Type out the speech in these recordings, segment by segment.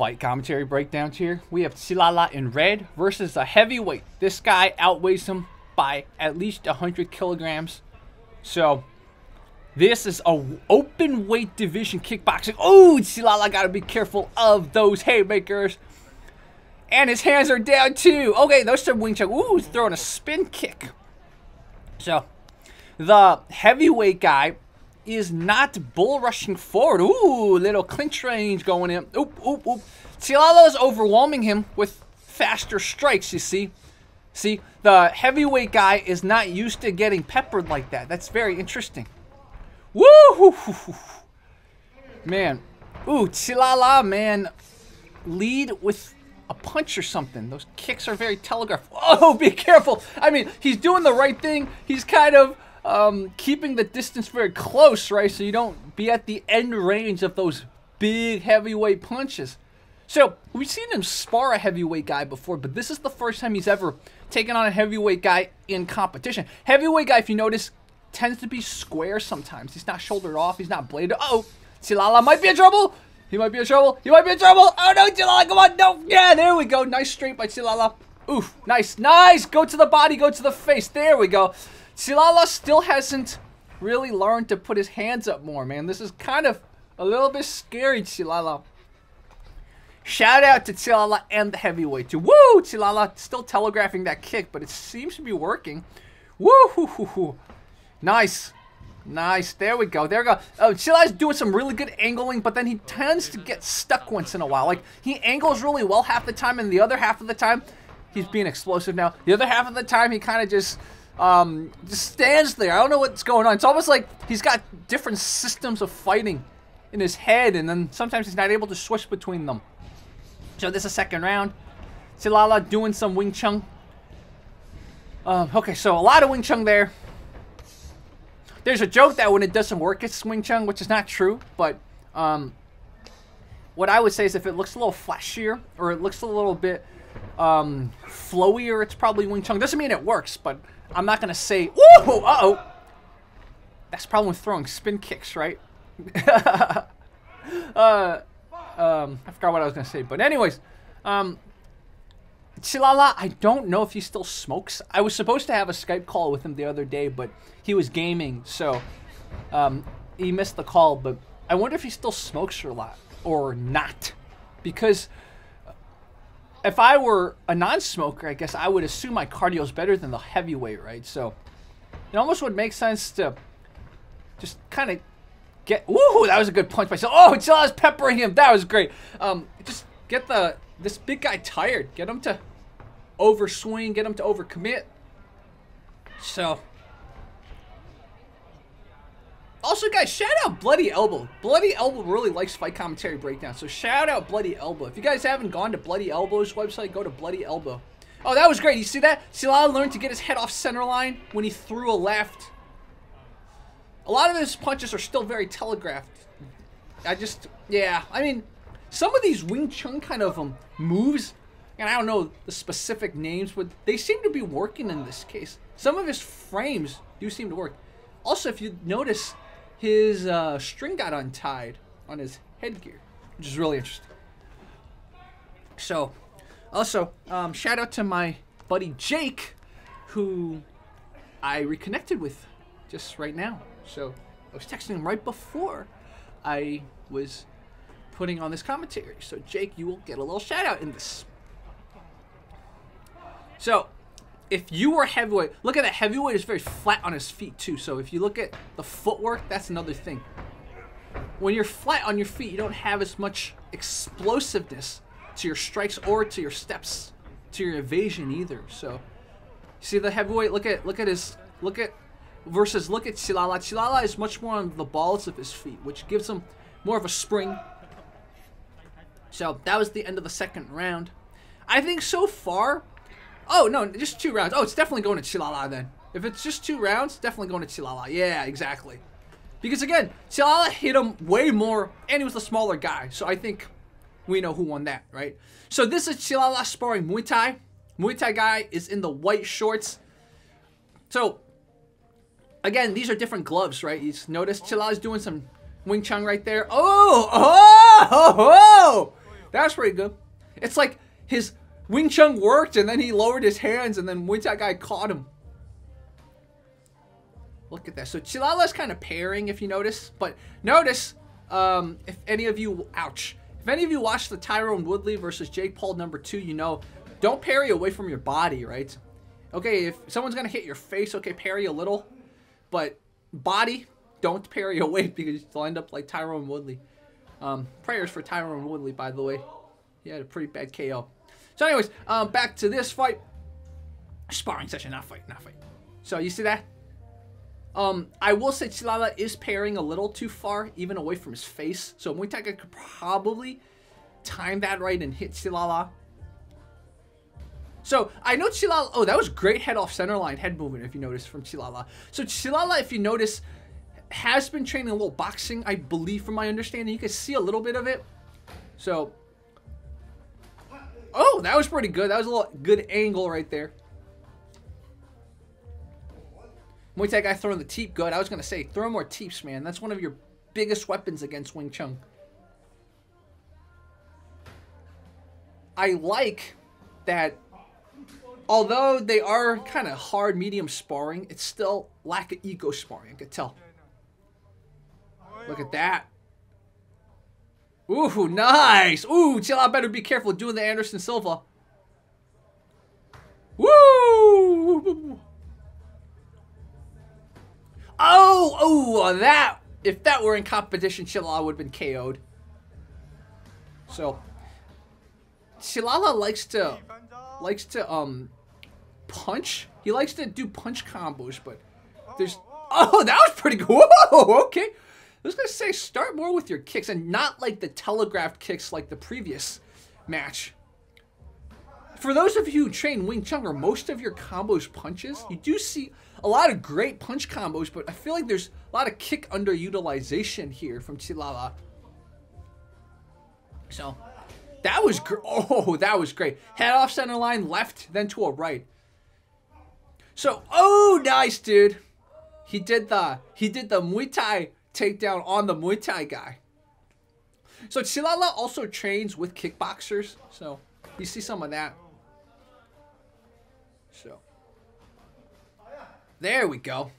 fight commentary breakdowns here. We have Qilala in red versus a heavyweight. This guy outweighs him by at least 100 kilograms. So, this is a open weight division kickboxing. Oh, Qilala got to be careful of those haymakers. And his hands are down too. Okay, those some Wing Chun. Ooh, he's throwing a spin kick. So, the heavyweight guy is not bull rushing forward. Ooh, little clinch range going in. Oop, oop, oop. Is overwhelming him with faster strikes, you see. See, the heavyweight guy is not used to getting peppered like that. That's very interesting. Woo! Man. Ooh, Qilala, man. Lead with a punch or something. Those kicks are very telegraphed. Oh, be careful. I mean, he's doing the right thing. He's kind of um, keeping the distance very close, right? So you don't be at the end range of those big heavyweight punches. So we've seen him spar a heavyweight guy before, but this is the first time he's ever taken on a heavyweight guy in competition. Heavyweight guy, if you notice, tends to be square sometimes. He's not shouldered off. He's not bladed. Uh oh, Qilala might be in trouble. He might be in trouble. He might be in trouble. Oh no, Qilala, come on, no. Yeah, there we go. Nice straight by Qilala. Oof, nice, nice. Go to the body, go to the face. There we go. Qilala still hasn't really learned to put his hands up more, man. This is kind of a little bit scary, Qilala. Shout out to Qilala and the heavyweight too. Woo! Qilala still telegraphing that kick, but it seems to be working. Woo! Hoo, hoo, hoo. Nice. Nice. There we go. There we go. Oh, Qilala's doing some really good angling, but then he tends to get stuck once in a while. Like, he angles really well half the time, and the other half of the time, he's being explosive now. The other half of the time, he kind of just um, just stands there. I don't know what's going on. It's almost like he's got different systems of fighting in his head, and then sometimes he's not able to switch between them. So this is second round. Qilala doing some Wing Chun. Um, okay, so a lot of Wing Chun there. There's a joke that when it doesn't work, it's Wing Chun, which is not true, but um, what I would say is if it looks a little flashier or it looks a little bit um, flowier, it's probably Wing Chun. Doesn't mean it works, but I'm not going to say, whoa, uh-oh. That's problem with throwing spin kicks, right? uh, um, I forgot what I was going to say. But anyways, um, Qilala, I don't know if he still smokes. I was supposed to have a Skype call with him the other day, but he was gaming, so um, he missed the call. But I wonder if he still smokes or not, or not. Because if I were a non-smoker, I guess I would assume my cardio is better than the heavyweight, right? So it almost would make sense to just kind of get. Woohoo! That was a good punch by myself. Oh, until I was peppering him. That was great. Um, just get the this big guy tired. Get him to overswing. Get him to overcommit. So also, guys, shout out Bloody Elbow. Bloody Elbow really likes fight commentary breakdown, so shout out Bloody Elbow. If you guys haven't gone to Bloody Elbow's website, go to Bloody Elbow. Oh, that was great. You see that? Qilala learned to get his head off center line when he threw a left. A lot of his punches are still very telegraphed. I just, yeah. I mean, some of these Wing Chun kind of um, moves, and I don't know the specific names, but they seem to be working in this case. Some of his frames do seem to work. Also, if you notice, his uh, string got untied on his headgear, which is really interesting. So, also, um, shout out to my buddy Jake, who I reconnected with just right now. So, I was texting him right before I was putting on this commentary. So, Jake, you will get a little shout out in this. So, if you were heavyweight, look at that heavyweight is very flat on his feet too. So if you look at the footwork, that's another thing. When you're flat on your feet, you don't have as much explosiveness to your strikes or to your steps, to your evasion either. So see the heavyweight, look at look at his look at versus look at Qilala. Qilala is much more on the balls of his feet, which gives him more of a spring. So that was the end of the second round. I think so far Oh, no, just two rounds. Oh, it's definitely going to Qilala then. If it's just two rounds, definitely going to Qilala. Yeah, exactly. Because again, Qilala hit him way more, and he was the smaller guy. So I think we know who won that, right? So this is Qilala sparring Muay Thai. Muay Thai guy is in the white shorts. So, again, these are different gloves, right? You notice Qilala's doing some Wing Chun right there. Oh, oh, oh, oh! That was pretty good. It's like his Wing Chun worked and then he lowered his hands and then Muay Thai guy caught him. Look at that. So Qilala's kind of pairing if you notice. But notice, um, if any of you, ouch. If any of you watched the Tyron Woodley versus Jake Paul number two, you know, don't parry away from your body, right? Okay, if someone's going to hit your face, okay, parry a little. But body, don't parry away because you'll end up like Tyron Woodley. Um, prayers for Tyron Woodley, by the way. He had a pretty bad KO. So anyways, um, back to this fight. Sparring session, not fight, not fight. So you see that? Um, I will say Qilala is pairing a little too far, even away from his face. So Muay Thai could probably time that right and hit Qilala. So I know Qilala. Oh, that was great head off center line head movement if you notice from Qilala. So Qilala, if you notice, has been training a little boxing, I believe, from my understanding. You can see a little bit of it. So, oh, that was pretty good. That was a little good angle right there. Muay Thai guy throwing the teep good. I was going to say, throw more teeps, man. That's one of your biggest weapons against Wing Chun. I like that although they are kind of hard medium sparring, it's still lack of ego sparring, I could tell. Look at that. Ooh, nice. Ooh, chill out. Better be careful doing the Anderson Silva. Woo! Oh, oh, that. If that were in competition, Qilala would have been KO'd. So, Qilala likes to likes to um punch. He likes to do punch combos, but there's oh that was pretty cool. Whoa, okay. I was gonna say start more with your kicks and not like the telegraphed kicks like the previous match. For those of you who train Wing Chun, or most of your combos punches? You do see a lot of great punch combos, but I feel like there's a lot of kick underutilization here from Qilala. So, that was. Oh, that was great. Head off center line, left, then to a right. So, oh, nice, dude. He did the he did the Muay Thai takedown on the Muay Thai guy. So Qilala also trains with kickboxers, so you see some of that. So there we go.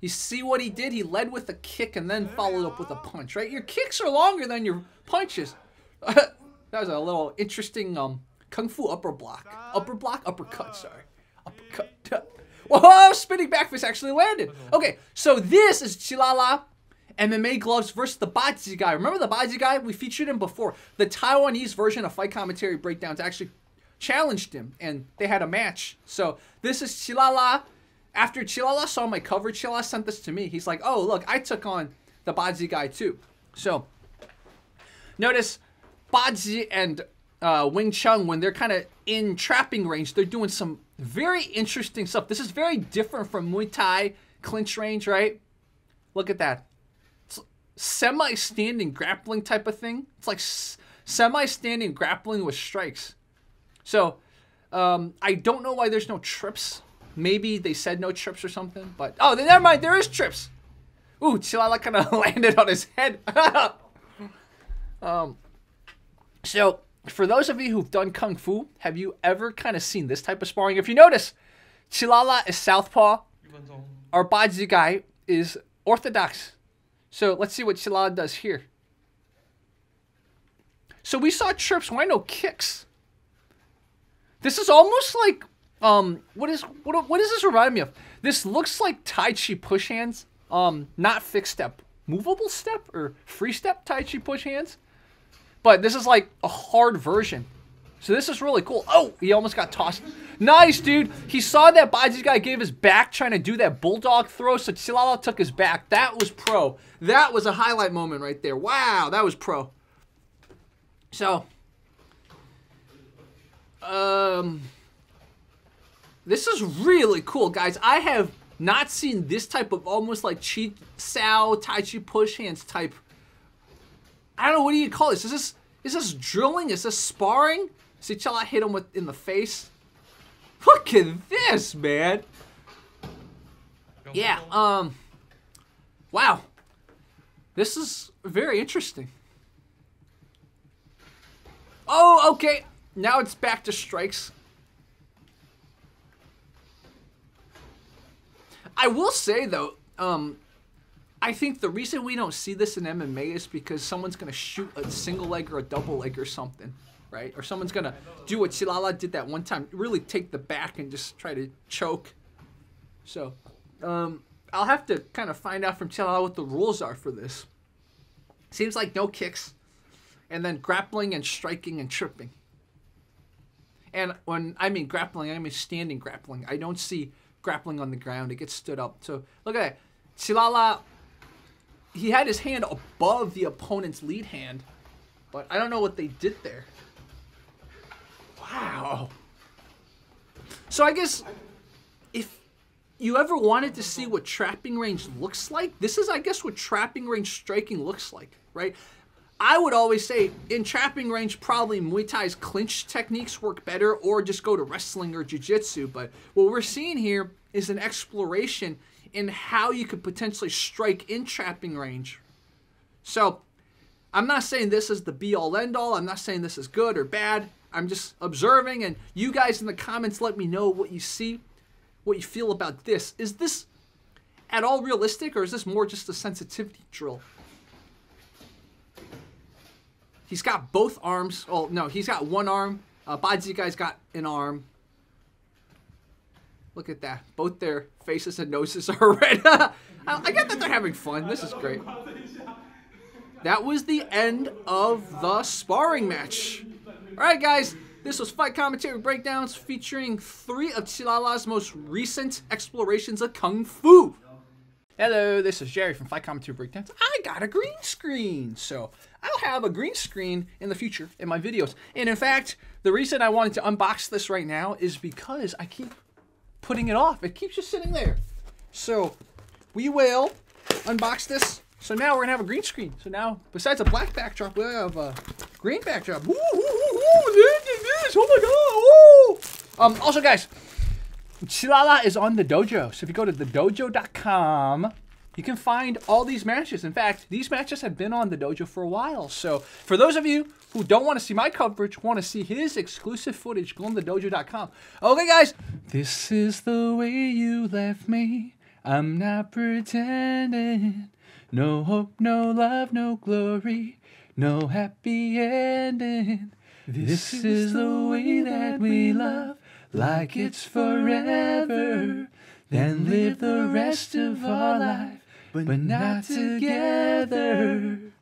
You see what he did? He led with a kick and then followed up with a punch, right? Your kicks are longer than your punches. that was a little interesting um, kung fu upper block. Upper block, uppercut, sorry. Uppercut. Whoa, spinning back fist actually landed. Okay, so this is Qilala MMA gloves versus the Baji guy. Remember the Baji guy? We featured him before. The Taiwanese version of Fight Commentary Breakdowns actually challenged him, and they had a match. So this is Qilala. After Qilala saw my cover, Qilala sent this to me. He's like, oh, look, I took on the Baji guy too. So notice Baji and uh, Wing Chun, when they're kind of in trapping range, they're doing some very interesting stuff. This is very different from Muay Thai clinch range, right? Look at that semi-standing grappling type of thing. It's like semi-standing grappling with strikes. So um, I don't know why there's no trips. Maybe they said no trips or something. But oh, then never mind. There is trips. Ooh, Qilala kind of landed on his head. um, so for those of you who've done kung fu, have you ever kind of seen this type of sparring? If you notice, Qilala is southpaw. Our Baji guy is orthodox. So let's see what Qilala does here. So we saw trips. Why no kicks? This is almost like um what is what what does this remind me of? This looks like Tai Chi push hands. Um, not fixed step, movable step or free step Tai Chi push hands. But this is like a hard version. So this is really cool. Oh, he almost got tossed. Nice, dude. He saw that Baji guy gave his back trying to do that bulldog throw, so Qilala took his back. That was pro. That was a highlight moment right there. Wow, that was pro. So, um, this is really cool, guys. I have not seen this type of almost like Chi Sao Tai Chi push hands type. I don't know, what do you call this? Is this, is this drilling? Is this sparring? See Chala hit him with in the face. Look at this, man. Yeah, um, wow. This is very interesting. Oh, okay. Now it's back to strikes. I will say though, um, I think the reason we don't see this in MMA is because someone's gonna shoot a single leg or a double leg or something, right? Or someone's gonna do what Qilala did that one time, really take the back and just try to choke. So, um, I'll have to kind of find out from Qilala what the rules are for this. Seems like no kicks, and then grappling and striking and tripping. And when I mean grappling, I mean standing grappling. I don't see grappling on the ground. It gets stood up. So look at that. Qilala, he had his hand above the opponent's lead hand, but I don't know what they did there. Wow. So I guess if you ever wanted to see what trapping range looks like, this is, I guess, what trapping range striking looks like, right? I would always say in trapping range, probably Muay Thai's clinch techniques work better, or just go to wrestling or jiu-jitsu. But what we're seeing here is an exploration in how you could potentially strike in trapping range. So I'm not saying this is the be-all end-all. I'm not saying this is good or bad. I'm just observing, and you guys in the comments let me know what you see, what you feel about this. Is this at all realistic, or is this more just a sensitivity drill? He's got both arms. Oh, no, he's got one arm. Uh, Baji guy's got an arm. Look at that. Both their faces and noses are red. I, I get that they're having fun. This is great. That was the end of the sparring match. All right, guys. This was Fight Commentary Breakdowns featuring three of Qilala's most recent explorations of Kung Fu. Hello, this is Jerry from Fight Commentary Breakdowns. I got a green screen, so I'll have a green screen in the future in my videos. And in fact, the reason I wanted to unbox this right now is because I keep putting it off. It keeps just sitting there. So we will unbox this. So now we're gonna have a green screen. So now, besides a black backdrop, we'll have a green backdrop. This! Oh my god! Ooh. Um, also, guys, Qilala is on the dojo. So if you go to thedojo.com, you can find all these matches. In fact, these matches have been on the dojo for a while. So for those of you who don't want to see my coverage, want to see his exclusive footage, go on thedojo.com. Okay, guys, this is the way you left me. I'm not pretending. No hope, no love, no glory, no happy ending. This is the way that we love, like it's forever. Then live the rest of our life, but not together.